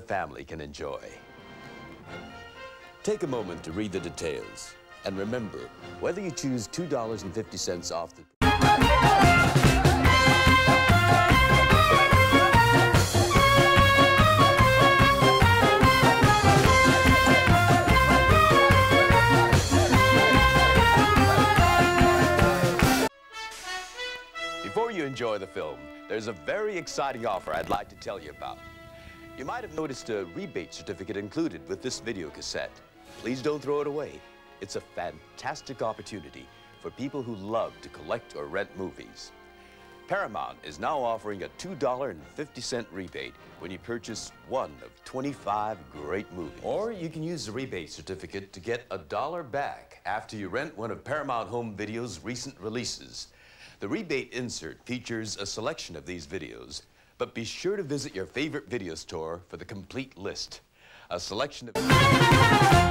family can enjoy. Take a moment to read the details. And remember, whether you choose $2.50 off the... Before you enjoy the film, there's a very exciting offer I'd like to tell you about. You might have noticed a rebate certificate included with this video cassette. Please don't throw it away. It's a fantastic opportunity for people who love to collect or rent movies. Paramount is now offering a $2.50 rebate when you purchase one of 25 great movies. Or you can use the rebate certificate to get a dollar back after you rent one of Paramount Home Video's recent releases. The rebate insert features a selection of these videos, but be sure to visit your favorite video store for the complete list. A selection of...